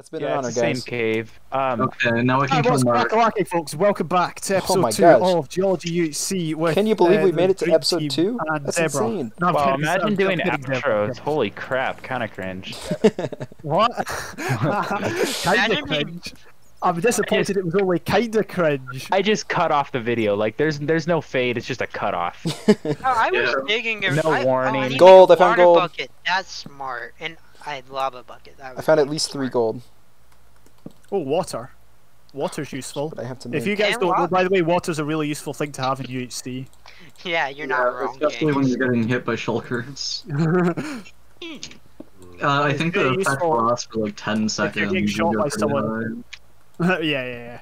It's been Yeah, an it's honor, the same cave. Um, Okay, now I Hi, can kill what's Mark. crack folks? Welcome back to episode Oh my two gosh. of Geology UHC. With, Can you believe uh, we made it to episode two? And That's Zebra. insane. No, I'm well, kidding, imagine I'm doing kidding, Zebra. outros. Holy crap, kind of cringe. What? kinda cringe. I'm disappointed it was only kinda cringe. I just cut off the video. Like, there's there's no fade. It's just a cut off. Oh, I was Yeah. digging. A, No I, warning. Oh, I Gold, a I found gold. Bucket. That's smart. And I had lava bucket. That I found at really least three gold, Oh, water. Water's useful. but I have to make. If you guys And don't know, by the way, water's a really useful thing to have in UHC. Yeah, you're not Yeah, wrong, especially when you're getting hit by shulkers. Uh, I think very the effect useful lasts for like 10 seconds. getting and shot you're by someone. yeah, yeah, yeah.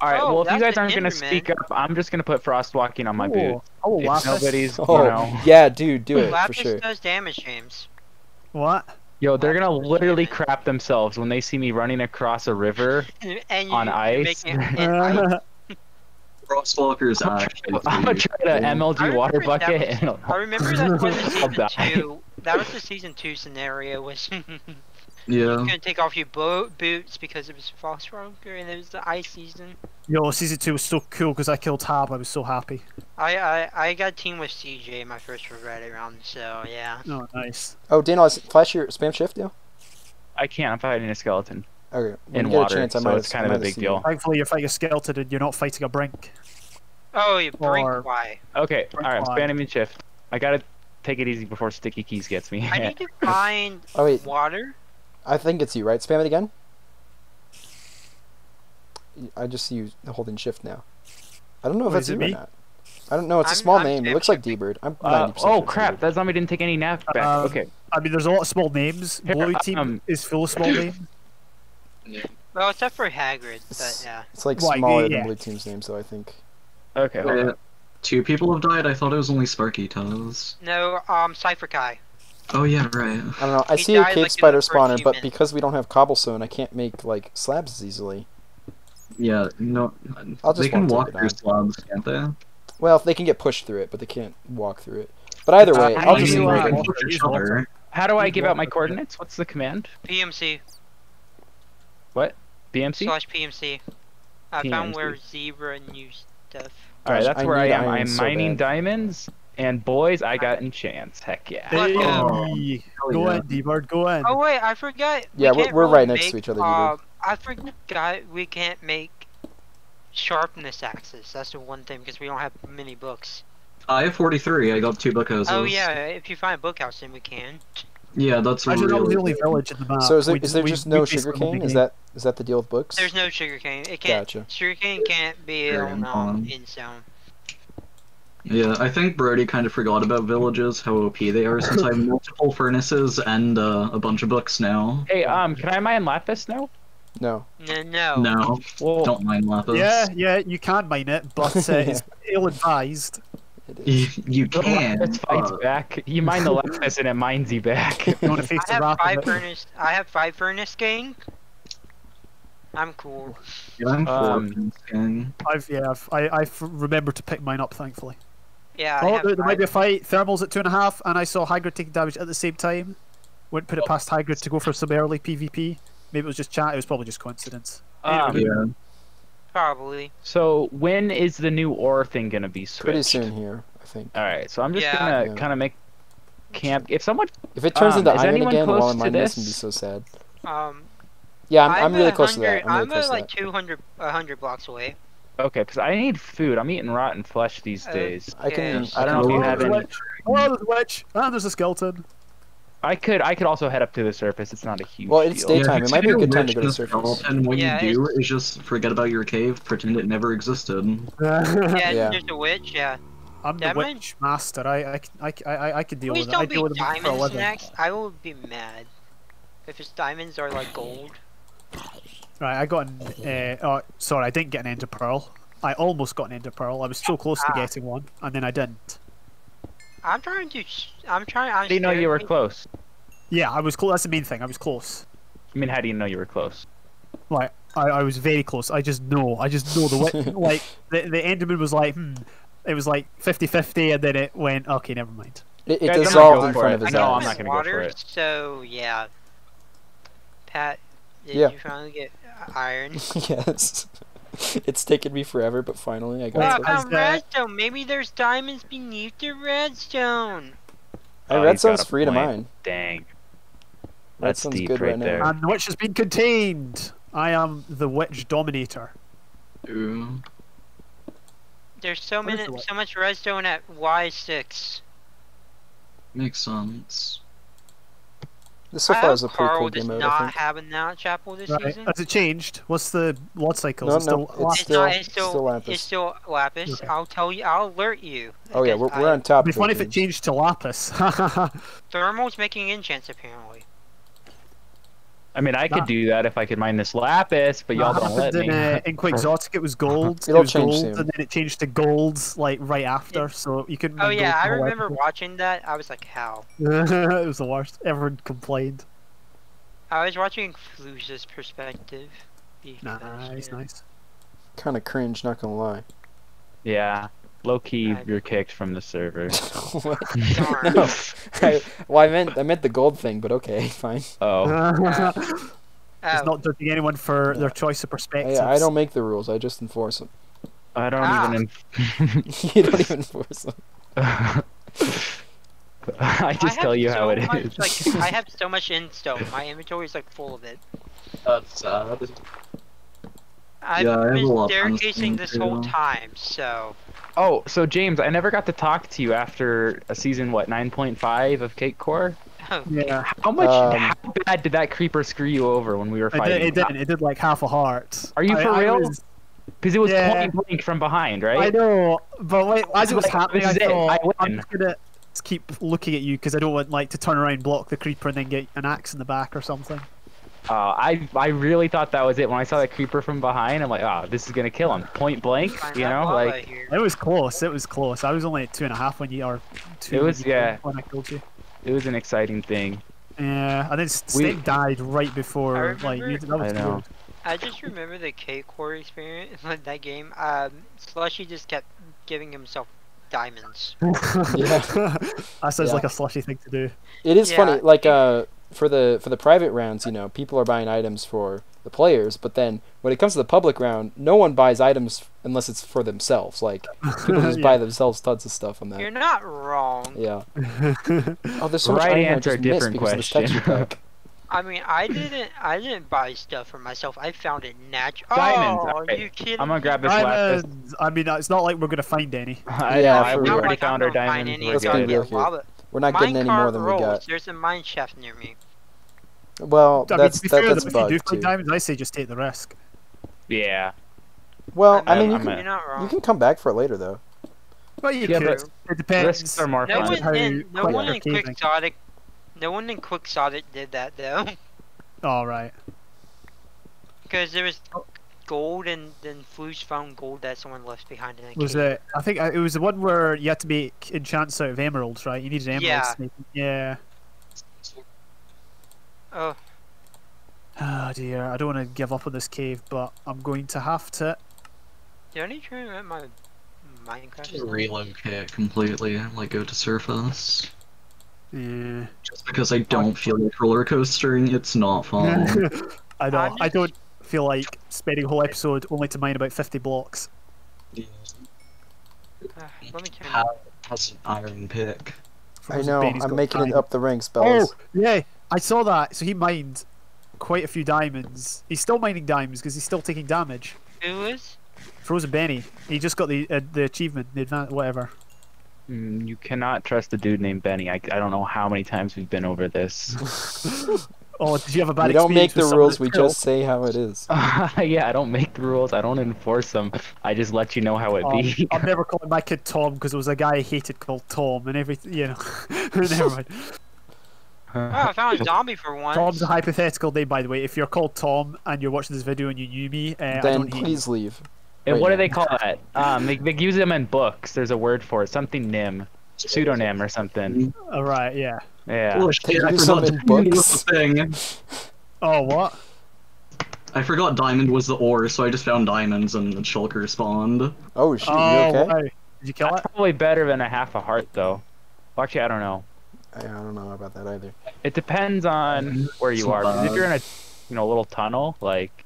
All right. Oh, well, if you guys aren't gonna speak up, I'm just gonna put frost walking on my oh, boot. Oh, If lapis. nobody's, you Oh, know, yeah, dude, do it for Lapis sure. does damage, James. What? Yo, they're gonna literally crap themselves when they see me running across a river And you, on ice. making it- Frostwalker's I'm gonna- I'm gonna try to MLG water remember that bucket. was- and I remember that was the season two. That was the season two scenario. Was Yeah. you're gonna take off your bo- boots because it was Frostwalker and it was the ice season. Yo, season two was so cool because I killed Hab. I was so happy. I I I got team with CJ my first Reddit round, so yeah. Oh, nice. Oh, Daniel, is flash your spam shift now. I can't. I'm fighting a skeleton Okay, when in get water, a chance, I so might it's kind of a big deal. Thankfully, you're fighting a skeleton and you're not fighting a brink. Oh, you brink Or- why? Okay. All right. I'm Fine. spamming mid shift. I gotta take it easy before sticky keys gets me. I need to find Oh wait, water. I think it's you, right? Spam it again. I just see you holding shift now. I don't know if Wait, that's is you it or not. I don't know. It's a I'm- small I'm name. It looks like. D-Bird. I'm 90% Uh, sure oh it's crap! D-Bird. That zombie didn't take any nap back. Um, okay. I mean, there's a lot of small names. Here, Blue team um, is full of small names. Well, except for Hagrid, It's- but yeah. It's like Why, smaller yeah. than Blue Team's name, so I think. Okay. hold on. Wait, two people have died? I thought it was only Sparky Toes. No, um, Cypher Kai. Oh, yeah, right. I don't know. I He see a died, cave like, in spider first spawner, few but minutes. because we don't have cobblestone, I can't make like slabs as easily. Yeah, no. I'll just they can walk walk through through slabs, can't they? Well, they can get pushed through it, but they can't walk through it. But either way, Uh, I'll I just mean, make uh, it. water, push use each other. water. How do I give out my coordinates? What's the command? PMC What? BMC. slash PMC. I found where Zebra and new stuff. All right, that's I where I am. I'm so mining bad. diamonds, and boys, I got enchants. Heck yeah. What? Oh, go yeah. in, D-Bird, go in. Oh wait, I forgot. Yeah, we're- can't we're really right next to each other, Zebra. I forgot we can't make sharpness axes. That's the one thing because we don't have many books. I have 43. I got two book houses. Oh yeah, if you find a book house, then we can. Yeah, that's Actually, that was really the only village in the map. So is there, We- is there we- just we no basically sugarcane? Is that is that the deal with books? There's no sugarcane. It can't. Gotcha. Sugarcane can't be Very on um, in zone. Yeah, I think Brody kind of forgot about villages, how OP they are, since I have multiple furnaces and uh, a bunch of books now. Hey, um, can I mine lapis now? No. No, no. No, Well, don't mind lapis. Yeah, yeah, you can mine it, but uh, it's ill advised. It is. You, you can. lapis fights but- back. You mine the lapis, and it mines you back. You want to face I the have wrath of five furnace. I have five furnace gang. I'm cool. Yeah, I'm Um, gang. I've yeah, I've, I I f- remembered to pick mine up, thankfully. Yeah. Oh, have there, there might be a fight. Thermal's at two and a half, and I saw Hagrid taking damage at the same time. Wouldn't put it past Hagrid to go for some early PvP. Maybe it was just chat. It was probably just coincidence. Um, Yeah. Probably. so when is the new ore thing gonna be switched? Pretty soon here, I think. All right, so I'm just Yeah. gonna Yeah. kind of make camp. If someone, If it turns Um, into iron anyone again while close I'm to mining this, I'm this? be so sad. Um. Yeah, I'm, I'm, really close to that. I'm I'm close at to like that. 200, 100 blocks away. okay, because I need food. I'm eating rotten flesh these Uh, days. I can. Yeah. I don't know if you oh, have any. witch. Oh, there's a witch. And there's a skeleton. I could, I could also head up to the surface. It's not a huge. Well, it's deal. day- Daytime, if it might be a good time to go to and a surface. skeleton, what Yeah, you do is just forget about your cave, pretend it never existed. Yeah, Yeah. there's a witch. Yeah. I'm the witch master. I I, I, I, I, I can deal Please with it. I don't deal be with them for a diamonds next. I will be mad if it's diamonds or like gold. Right, I got an. Uh, oh, sorry, I didn't get an ender pearl. I almost got an ender pearl. I was so close to Ah. getting one, and then I didn't. I'm trying to. I'm trying. I'm How do you know you were close? Yeah, I was close. That's the main thing. I was close. I mean, how do you know you were close? Like I, I was very close. I just know. I just know the wit- like the the Enderman was like hmm. It was like 50-50 and then it went okay, never mind. It, it Guys, I'm dissolved in front it. of his No, I I'm not gonna go for water, it. So yeah. Pat Did Yeah. you finally get iron? yes. It's taken me forever, but finally I got I some. As redstone. Maybe there's diamonds beneath the redstone. Hey, Oh, he's redstone's got a free to mine. Dang. That's Redstone's deep good right right now. there. And which has been contained. I am the witch dominator. Ooh. There's so What is many, the so much redstone at Y6. Makes sense. This so I far is a pretty Carl cool does game mode, not I think. have a Nat Chapel this Right. season. Has it changed? What's the blood cycle? No, Is it no, still it's It's still- not. It's still. still Lapis. It's still Lapis. Okay. I'll tell you. I'll alert you. Oh yeah, we're, because we're I- on top. It'd be of funny if it things. changed to lapis. Thermal's making enchants apparently. I mean, I Nah. could do that if I could mine this lapis, but y'all What don't let happened me. in, uh, in Quixotic, it was gold. It'll it was change gold, soon. and then it changed to gold like right after, so you couldn't. Oh yeah, I for a remember watching that. I was like, how? it was the worst. Everyone complained. I was watching Fluge's perspective. because, Nice, nice. Kind of cringe, not gonna lie. Yeah. Low key, I- you're kicked from the server. What? No. I, well, I meant I meant the gold thing, but okay, fine. Oh. He's Oh, not judging anyone for No. their choice of perspective. perspectives. I don't make the rules. I just enforce them. I don't Ah. even. you don't even enforce them. I just I tell have you how so it much, is. Like, I have so much endstone. My inventory is like full of it. That's sad. I've Yeah, I have been staircasing this whole time, so Oh, so James, I never got to talk to you after a season what 9.5 of Cake Core. oh, Yeah, How much? Um, how bad did that creeper screw you over when we were it did, fighting? it didn't. It did like half a heart. Are you I- for I real? Because it was Yeah. point blank from behind, right? I know, but wait, as it was Like, happening, I is it, thought I I'm just gonna keep looking at you because I don't want like to turn around, block the creeper, and then get an axe in the back or something. Uh, I I really thought that was it when I saw that creeper from behind. I'm like, oh, this is gonna kill him. Point blank, you know, like. It was close. It was close. I was only at two and a half when you are. two. It was- yeah. when I killed you. it was an exciting thing. Yeah, and then S- We- Snake died right before. I Like you, that was I know. I just remember the Cake Core experience with that game. Um, Slushy just kept giving himself diamonds. Yeah. that sounds Yeah. like a slushy thing to do. It is Yeah. funny, like uh, for the for the private rounds, you know, people are buying items for the players, but then when it comes to the public round, no one buys items unless it's for themselves. Like people just Yeah. buy themselves tons of stuff on that. You're not wrong. Yeah. Oh, there's so much Right item I answer, just missed different because of question. I mean, I didn't. I didn't buy stuff for myself. I found it natural. Oh, diamonds, Oh, alright. are you kidding? I'm gonna grab this lapis. Diamonds. I mean, it's not like we're gonna find any. I Yeah, know, we already like I'm found our gonna find diamonds. any We're Let's be gotta good. real get here. lava. We're not getting any more than we got. There's a mine shaft near me. Well, I mean, that's to be that, fair, that's though, if you do bugged find too. diamonds, I say just take the risk. Yeah. Well, I I'm mean, you I'm can You're not wrong. you can come back for it later though. Well, you Yeah, could. but It depends. Risks are more No fun. one in no one in. Quixotic, no one in Quixotic did that though, All right. because there was gold and then Fluge found gold that someone left behind in a Was cave. it? I think uh, it was the one where you had to make enchants out of emeralds, right? You needed emeralds. Yeah. Yeah. Oh, Oh dear, I don't want to give up on this cave, but I'm going to have to. did I need to remember my Minecraft? Just stuff? relocate completely, like go to surface. Yeah. Just because I don't feel like roller coastering, it's not fun. I know. I'm I don't feel like spending a whole episode only to mine about 50 blocks. Ah, let me turn. Has an iron pick? I know. I'm got making it up the ranks, Oh, yeah. I saw that. So he mined quite a few diamonds. He's still mining diamonds because he's still taking damage. Who is? Frozen Benny. He just got the uh, the achievement, the advan whatever. Mm, You cannot trust a dude named Benny. I, I don't know how many times we've been over this. Oh, did you have a bad We don't make experience the with some rules. of We the just say how it is. yeah, I don't make the rules. I don't enforce them. I just let you know how it Um, be. I'm never calling my kid Tom because there was a guy I hated called Tom, and everything, you know. never mind. Oh, I found a zombie for once. Tom's a hypothetical name, by the way. If you're called Tom and you're watching this video and you knew me, uh, I then don't hate you. please leave. and Right what do they call that? Um, they, they use them in books. There's a word for it. Something nim, pseudonym or something. All right, yeah. Yeah. Oh shit, I forgot diamond was the thing. Oh, what? I forgot diamond was the ore, so I just found diamonds and the shulker spawned. Oh shit, oh, you okay? wow. Did you kill it? Probably better than a half a heart though. Well, Actually, I don't know. I I don't know about that either. It depends on where you are. are. 'cause if you're in a you know, little tunnel, like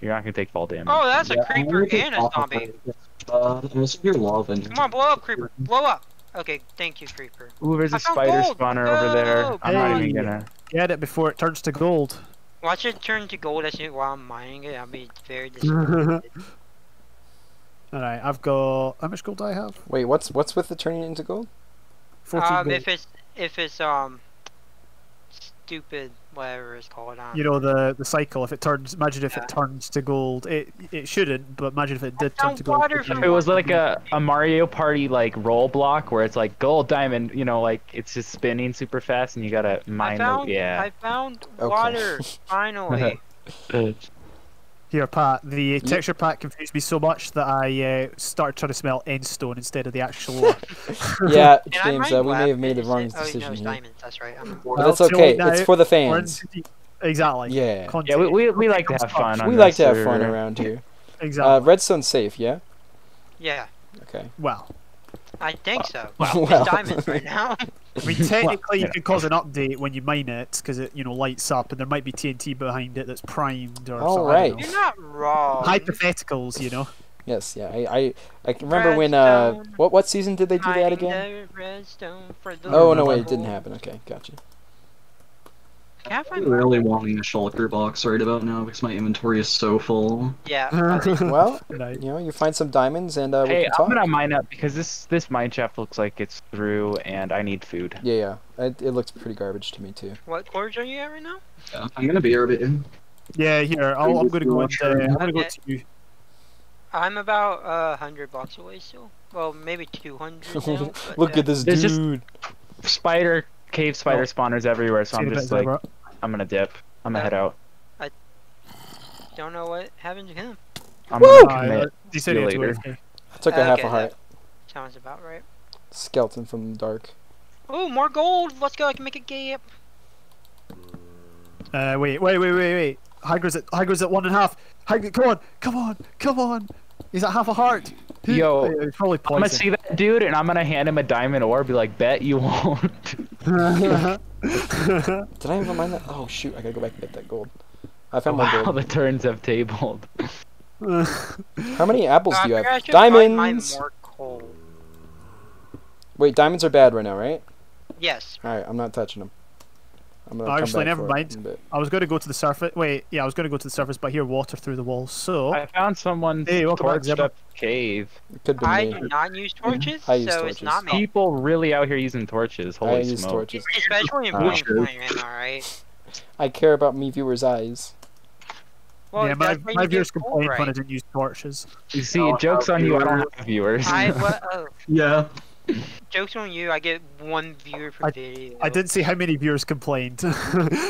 you're not gonna take fall damage. Oh, that's a Yeah, I'm creeper gonna take and a off of zombie. it. Uh, there's your lava. Come on, blow up, creeper. Blow up. Okay, thank you, creeper. Ooh, there's a I found spider gold! spawner over there. No! I'm not even gonna. Get it before it turns to gold. Watch it turn to gold as you while I'm mining it. I'll be very disappointed. Alright, I've got how much gold do I have? Wait, what's what's with the turning into gold? Fourteen um, gold. if it's if it's um stupid whatever it's called. Um, You know the the cycle. If it turns, imagine if Yeah. it turns to gold. It it shouldn't, but imagine if it did turn to gold. water would from If it was like a, a Mario Party like roll block where it's like gold, diamond, you know, like it's just spinning super fast and you gotta I mine found the yeah. I found Okay. water finally. Here, Pat. The texture pack confused me so much that I uh, started trying to smell endstone instead of the actual. yeah, James, uh, we may have made the wrong it? Oh, no, decision it's here. diamonds. That's right. I'm Well, that's okay. now It's for the fans. exactly. Yeah. Content. Yeah, we, we, we like to have fun. We like to have fun around here. Exactly. Uh, redstone's safe, yeah? yeah. Okay. well, I think so. Well. It's diamonds right now. I mean, technically, you yeah. can cause an update when you mine it because it, you know, lights up, and there might be TNT behind it that's primed or All something. I right. You're not wrong. Hypotheticals, you know. Yes, yeah. I I, I can remember when uh what what season did they do that again? redstone for the Oh no wait, it didn't happen. Okay, gotcha. Can I find I'm really wanting a shulker box right about now because my inventory is so full. Yeah. Well, you know, you find some diamonds and uh we Hey, can I'm gonna mine up because this this mine shaft looks like it's through, and I need food. Yeah, yeah. It, it looks pretty garbage to me too. what course are you at right now? Yeah, I'm gonna be RB. Yeah, here. I'll, I'm gonna go into. I'm gonna go Okay. to. I'm about uh, 100 blocks away still. Well, maybe 200 Look uh, at this There's just- dude. Spider cave spider Oh. spawners everywhere, so See I'm you in a just like Zebra. I'm gonna dip. I'm gonna Yeah. head out. I don't know what happened to him. I'm Woo! gonna Uh, you said you later. AFK. I took a half Okay, a heart. Sounds about right. Skeleton from the dark. Oh, more gold! Let's go. I can make a gap. Uh, wait, wait, wait, wait, wait. Hagrid's at Hagrid's at one and a half. Hagrid, come on, come on, come on. He's at half a heart. He- Yo, uh, he's probably I'm gonna see that dude, and I'm gonna hand him a diamond ore. Be like, bet you won't. Did I even mine that? Oh shoot! I gotta go back and get that gold. I found my wow, gold. the turns have tabled. How many apples Uh, do you I have? should find my Diamonds. more coal. Wait, diamonds are bad right now, right? Yes. All right, I'm not touching them. I'm gonna Actually, back never mind. in a bit. I was going to go to the surface. Wait, yeah, I was going to go to the surface, but I hear water through the walls. So I found someone's Hey, welcome torched up cave. It could be I me. do not use torches, I use so it's not me. People really out here using torches. I Holy use smoke! torches. Especially in Point sure. Blank, alright? I care about me viewers' eyes. Well, yeah, my, my viewers get gold, complained when I didn't use torches. You see, Oh, jokes how on you. I don't have viewers. I, what, oh, Yeah. jokes on you, I get one viewer per I- video. I didn't see how many viewers complained.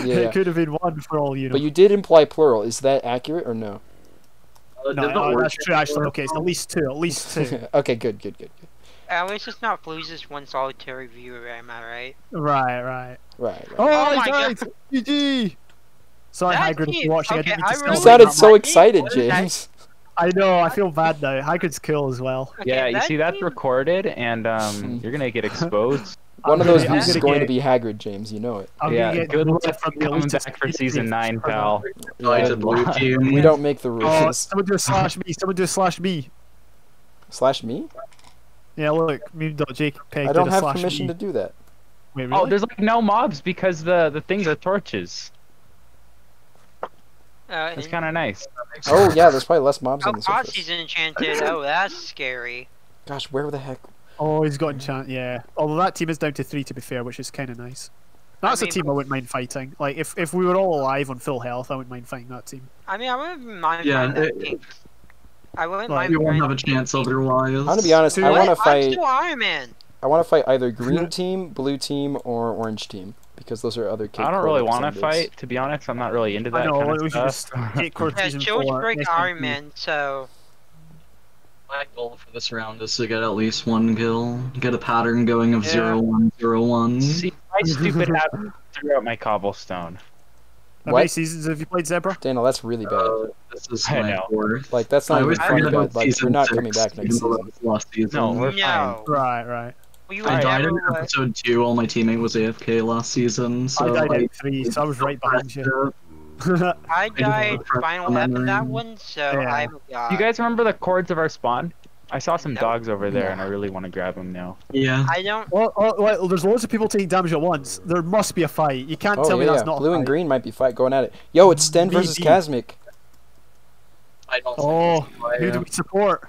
Yeah. it could have been one for all you know. But you did imply plural. Is that accurate or no? Uh, no, did the uh, that's true. Actually, okay, it's at least two. At least two. okay, good, good, good, good. At least it's not Fluze's one solitary viewer, am I right? right, right. Right, right. Oh, Oh my died! GG! Sorry, That's Hagrid, if you're watching. Okay, I didn't I mean to really You sounded so excited, What did I- James. I know. I feel bad now. Hagrid's kill as well. Okay, yeah, you that see, that's team- recorded, and um, you're gonna get exposed. One of those gonna- views is gonna to be Hagrid, James. You know it. I'm yeah, good luck from the coming back for season nine, for that. pal. Died to blue team. We don't make the rules. Oh, rules. someone do a slash me. Someone do a slash me. Slash me? Yeah, look, meme.jpeg I don't have permission me. to do that. Wait, Oh, there's like no mobs because the the things are torches. Uh, That's kind of nice. Oh yeah, there's probably less mobs Oh, on the surface. Potsy's enchanted. Oh, that's scary. Gosh, where the heck? Oh, he's got enchant. Yeah. Although that team is down to three, to be fair, which is kind of nice. That's mean, a team I wouldn't mind fighting. Like if if we were all alive on full health, I wouldn't mind fighting that team. I mean, I wouldn't mind Yeah, fighting it- I wouldn't Like, mind. We won't have a chance otherwise. I'm gonna be honest. I want to I'm fight. still Iron Man. I want to fight either green team, blue team, or orange team because those are other. I don't really want to fight, to be honest. I'm not really into I that know. kind we of should stuff. just take court Yeah, season George four. break SMP. Iron Man, so My goal for this round is to get at least one kill, get a pattern going of Yeah. zero one zero one. See, my stupid ass threw out my cobblestone. How What? many seasons have you played Zebra? Daniel, that's really bad. Uh, this is I my know. fourth. Like that's not even was I funny, thinking but like you're not six, coming back next season. last season. No, we're no. Right, right. Well, you I died in let- episode two while my teammate was AFK last season, so I died like, in three, so I was right behind you. I died final my F in that memory. one, so Yeah. I'm. Uh, Do you guys remember the cords of our spawn? I saw some No. dogs over there, and I really want to grab them now. Yeah. I don't. well, oh, well, there's loads of people taking damage at once. There must be a fight. You can't Oh tell me that's yeah. not a blue and fight. green might be fight going at it. Yo, it's Sten versus BD. Kazmik. I don't Oh, who do we support?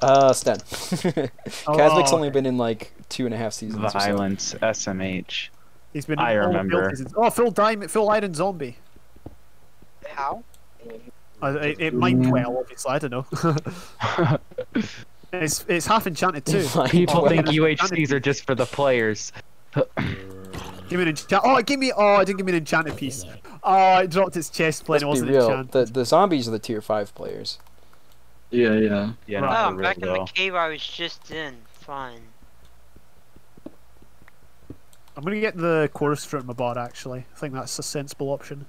Uh, Sten. Kazmik's Oh, only been in like two and a half seasons. or so. Violence, SMH. He's been. I all remember. Oh, Phil diamond, Phil iron zombie. How? Uh, it, it might Mm. well, obviously. I don't know. it's it's half enchanted too. People Oh, think yeah. UHCs are just for the players. Give me an enchant. Oh, give me. Oh, I didn't give me an enchanted piece. Oh, it dropped its chest plate. Let's It be wasn't real. enchanted. The the zombies are the tier five players. Yeah, yeah. Yeah, Right. not Oh, for I'm real back in the cave I was just in. Fine. I'm gonna get the chorus fruit in my bod. Actually, I think that's a sensible option.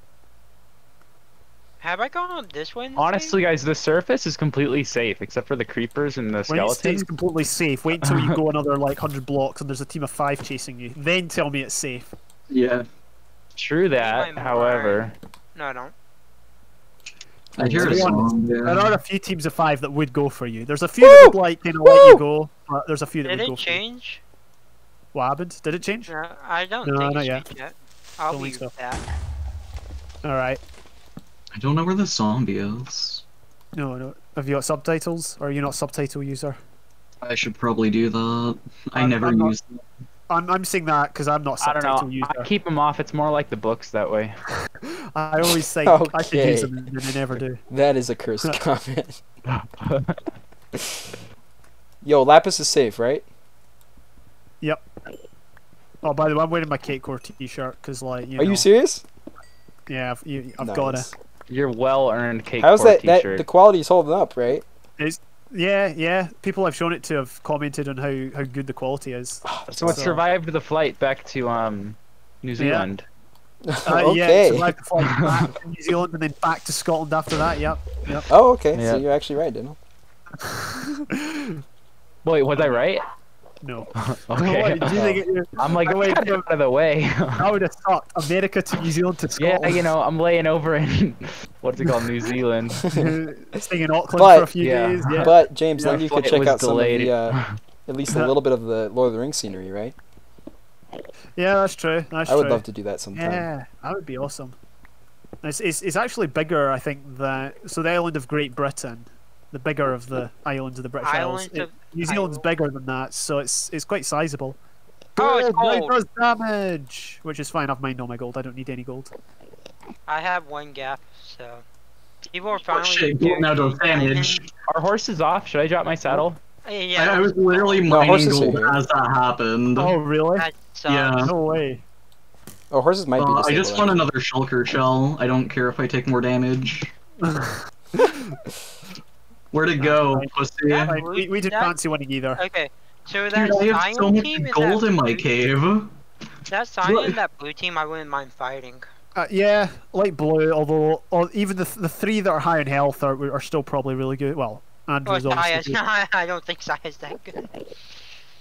Have I gone up this way? Honestly, guys, the surface is completely safe except for the creepers and the When skeletons. it's completely safe, wait until you go another like hundred blocks and there's a team of five chasing you. Then tell me it's safe. Yeah. True that, however. No, I don't. I hear a be honest, song. There are a few teams of five that would go for you. There's a few that would like kind of let you go, but there's a few that Did would go it for you. change? What happened? Did it change? No, I don't No, think not yet. changed yet. I'll Don't be so. with that. All right. I don't know where the zombie is. No, no. Have you got subtitles? Or are you not subtitle user? I should probably do that. I I'm- never I'm not- use them. I'm, I'm saying that because I'm not I don't know. user. I keep them off. It's more like the books that way. I always say I should use them and I never do. That is a cursed comment. Yo, Lapis is safe, right? Oh, by the way, I'm wearing my Cake Core t-shirt because, like, you Are know, you serious? yeah, I've, you, I've got Nice. to. Your well-earned cake How's core that? That t-shirt. the quality's holding up, right? Yeah, yeah. People I've shown it to have commented on how, how good the quality is. So it survived the flight back to um New Zealand. Uh, okay. so I have to back to New Zealand and then back to Scotland after that. Yep. Yep. oh, okay. Yeah. So you're actually right, Daniel. Wait, was I right? No. Okay. What, do you think I'm like, Wait, get out of the way. that would have sucked. America to New Zealand to yeah, you know, I'm laying over in what's it called, New Zealand. Staying in Auckland But- for a few yeah. days. Yeah. But James, Yeah, then you could check was out some of the, uh, at least a little bit of the Lord of the Rings scenery, right? yeah, that's true. That's I would true. love to do that sometime. Yeah, that would be awesome. It's, it's, it's actually bigger, I think, than so the island of Great Britain, the bigger of the islands of the British Isles. It- New Zealand's Isle- bigger than that, so it's it's quite sizable. Oh, it's Gold, gold. does damage, which is fine. I've mined all my gold. I don't need any gold. I have one gap, so people are Oh finally. shit, getting now their does damage. Our horse is off. Should I drop my saddle? Yeah, I, yeah. I was literally No, mining gold as that happened. Oh really? That. Yeah. No way. Oh, horses might be Uh, I just want another shulker shell. I don't care if I take more damage. Where'd it go, pussy? Yeah. Like, we, we didn't That- fancy winning either. Okay, so that Dude, I have so much gold in my cave. That cyan What? and that blue team, I wouldn't mind fighting. Uh, yeah, light blue. Although, or even the the three that are high in health are are still probably really good. Well, Oh, Andrew's Sai obviously. good. I don't think Sai is that good.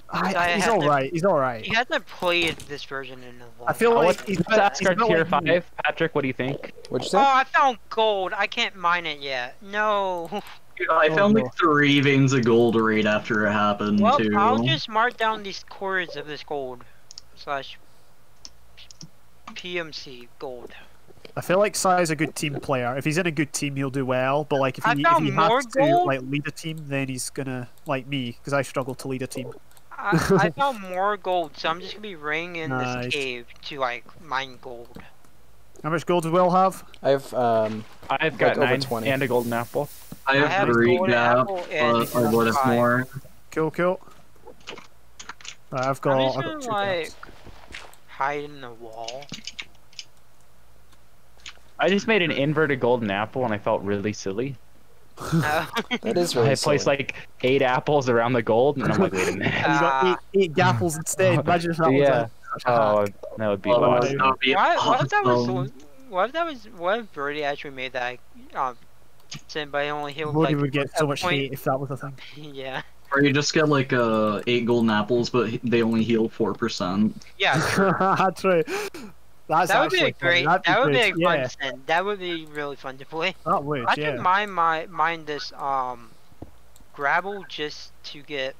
I- Sai he's has all to- right. He's all right. He hasn't played this version in a while. I feel Oh, like let's, he's let's not- ask he's our tier like me. five. Patrick, what do you think? What'd Oh, you say? Oh, I found gold. I can't mine it yet. No. Dude, I Oh, found no. like three veins of gold right after it happened Well, too. I'll just mark down these cords of this gold. Slash PMC gold. I feel like Sai's a good team player. If he's in a good team, he'll do well. But like if he, if he more has to gold. like lead a team, then he's gonna like me because I struggle to lead a team. I, I found more gold, so I'm just gonna be running in Nice. this cave to like mine gold. How much gold does Will have? I have um I've got over nine 20. and a golden apple. I have, have three golden gap, apple and but I would more. Kill, kill. Right, I've got. I'm just I've gonna got two like gaps. hide in the wall. I just made an inverted golden apple and I felt really silly. Uh, that is really I placed silly. like eight apples around the gold and I'm like, wait a minute. You got eight, Ah. eight gapples instead. Imagine if that Yeah. a, such a hack. Oh, that would be Oh, wild. that would be what, what if that was? What if that was? What if Birdie actually made that? Um, sent by only healed Brody like would get so much point- hate if that was a thing. Yeah. Or you just get like uh eight golden apples, but they only heal four percent. Yeah. True. True. That's that would be actually a great. Funny. That would be a good. fun yeah, sin. That would be really fun to play. that would. I yeah. can mind my mind this um, Grabble just to get.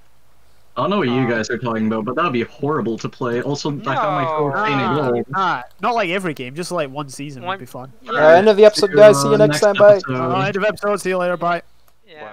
I don't know what you Um, guys are talking about, but that would be horrible to play. Also, I found my No. code Fane Nah, Gold. nah, not like every game, just like one season One- would be fun. Uh, end of the episode, guys. See you Uh, next time. Bye. Uh, end of episode. See you later. Bye. Yeah.